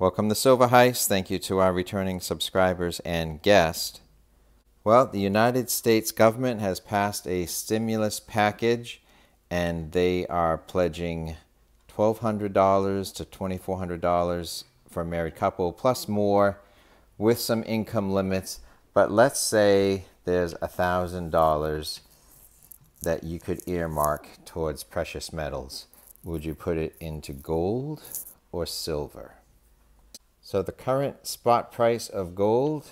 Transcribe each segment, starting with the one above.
Welcome to Silver Heist. Thank you to our returning subscribers and guests. Well, the United States government has passed a stimulus package and they are pledging $1,200 to $2,400 for a married couple, plus more with some income limits. But let's say there's $1,000 that you could earmark towards precious metals. Would you put it into gold or silver? So the current spot price of gold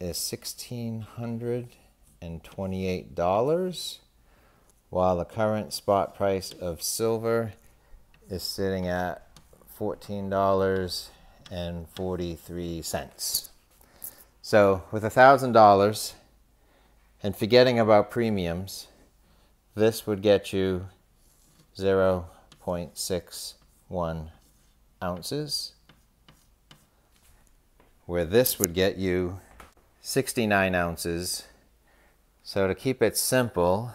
is $1,628, while the current spot price of silver is sitting at $14.43. So with $1,000 and forgetting about premiums, this would get you 0.61 ounces, where this would get you 69 ounces. So to keep it simple,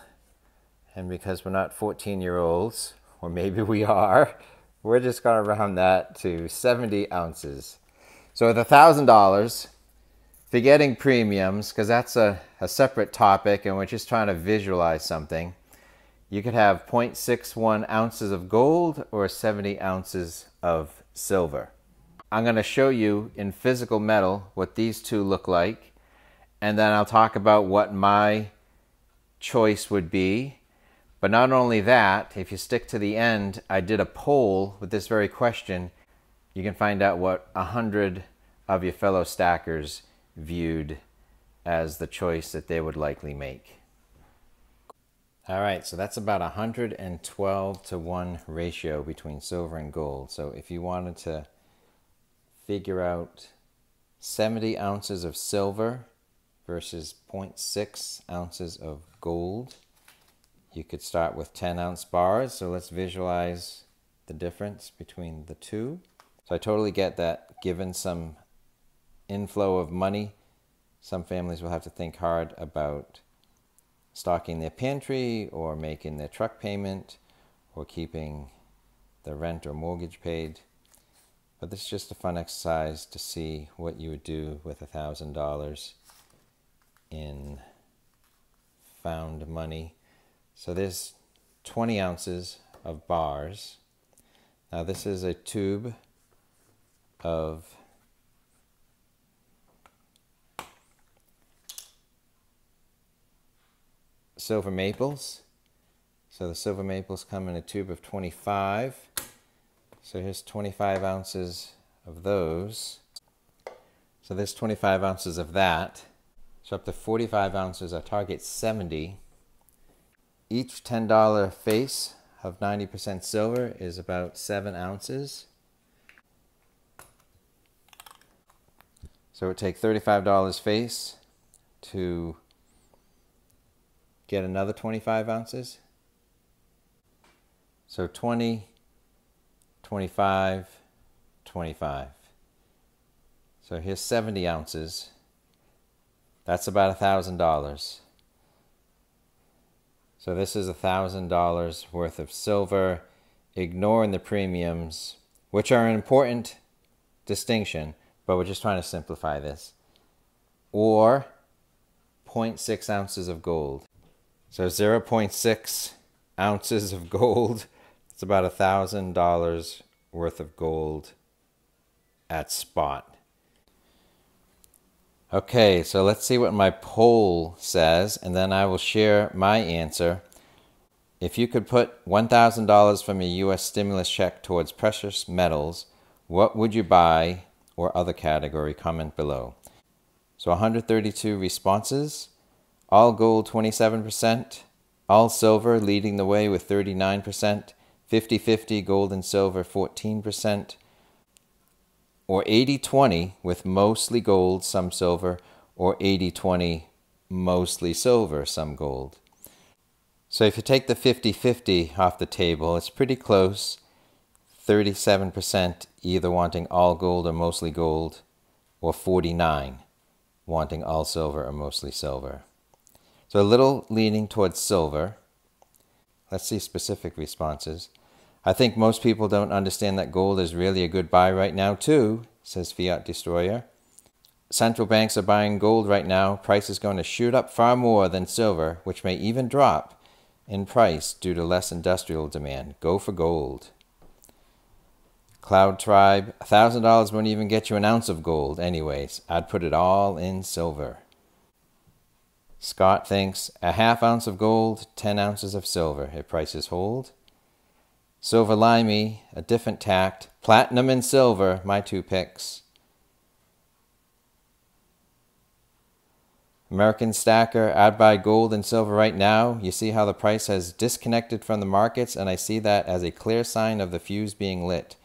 and because we're not 14 year olds, or maybe we are, we're just going to round that to 70 ounces. So with $1,000, forgetting premiums, because that's a, a separate topic and we're just trying to visualize something, you could have 0.61 ounces of gold or 70 ounces of silver. I'm going to show you in physical metal what these two look like, and then I'll talk about what my choice would be. But not only that, if you stick to the end, I did a poll with this very question. You can find out what a 100 of your fellow stackers viewed as the choice that they would likely make. All right, so that's about 112 to 1 ratio between silver and gold. So if you wanted to figure out 70 ounces of silver versus 0.6 ounces of gold, you could start with 10 ounce bars. So let's visualize the difference between the two. So I totally get that given some inflow of money, some families will have to think hard about stocking their pantry or making their truck payment or keeping the rent or mortgage paid. But this is just a fun exercise to see what you would do with a thousand dollars in found money. So there's 20 ounces of bars. Now this is a tube of silver maples. So the silver maples come in a tube of 25. So here's 25 ounces of those. So there's 25 ounces of that. So up to 45 ounces, our target 70. Each $10 face of 90% silver is about 7 ounces. So it would take $35 face to get another 25 ounces. So 20, 25, 25. So here's 70 ounces. That's about a $1,000. So this is a $1,000 worth of silver, ignoring the premiums, which are an important distinction, but we're just trying to simplify this. Or 0.6 ounces of gold. So 0.6 ounces of gold. It's about a thousand dollars worth of gold at spot. Okay, so let's see what my poll says, and then I will share my answer. If you could put $1,000 from your U.S. stimulus check towards precious metals, what would you buy or other category? Comment below. So 132 responses. All gold 27%, all silver leading the way with 39%, 50 50 gold and silver 14%, or 80 20 with mostly gold, some silver, or 80 20 mostly silver, some gold. So if you take the 50 50 off the table, it's pretty close. 37% either wanting all gold or mostly gold, or 49 wanting all silver or mostly silver. So a little leaning towards silver. Let's see specific responses. I think most people don't understand that gold is really a good buy right now, too, says Fiat Destroyer. Central banks are buying gold right now. Price is going to shoot up far more than silver, which may even drop in price due to less industrial demand. Go for gold. Cloud Tribe, $1,000 won't even get you an ounce of gold, anyways. I'd put it all in silver. Scott thinks a half ounce of gold, 10 ounces of silver if prices hold. Silver Limey, a different tact. Platinum and silver, my two picks. American Stacker, I'd buy gold and silver right now. You see how the price has disconnected from the markets, and I see that as a clear sign of the fuse being lit.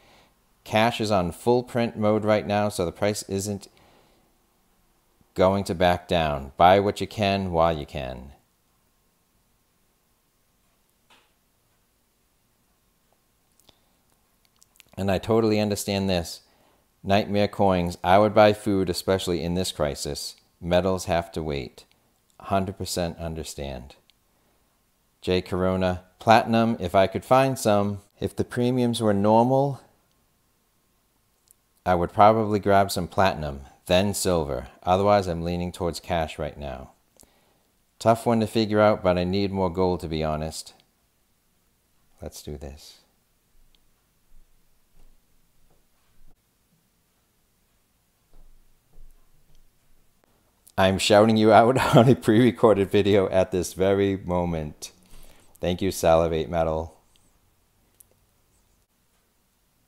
Cash is on full print mode right now, so the price isn't going to back down. Buy what you can while you can. And I totally understand this. Nightmare coins, I would buy food, especially in this crisis. Metals have to wait. 100% understand. J. Corona, platinum, if I could find some. If the premiums were normal, I would probably grab some platinum, then silver. Otherwise, I'm leaning towards cash right now. Tough one to figure out, but I need more gold to be honest. Let's do this. I'm shouting you out on a pre recorded video at this very moment. Thank you, Salivate Metal.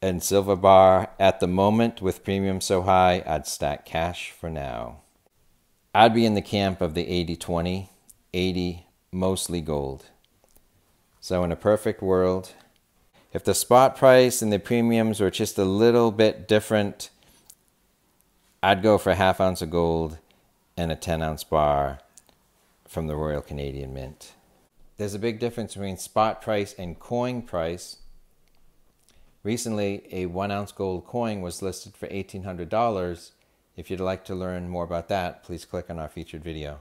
And Silver Bar, at the moment with premium so high, I'd stack cash for now. I'd be in the camp of the 80 20, 80 mostly gold. So, in a perfect world, if the spot price and the premiums were just a little bit different, I'd go for a half ounce of gold and a 10 ounce bar from the Royal Canadian Mint. There's a big difference between spot price and coin price. Recently, a one ounce gold coin was listed for $1,800. If you'd like to learn more about that, please click on our featured video.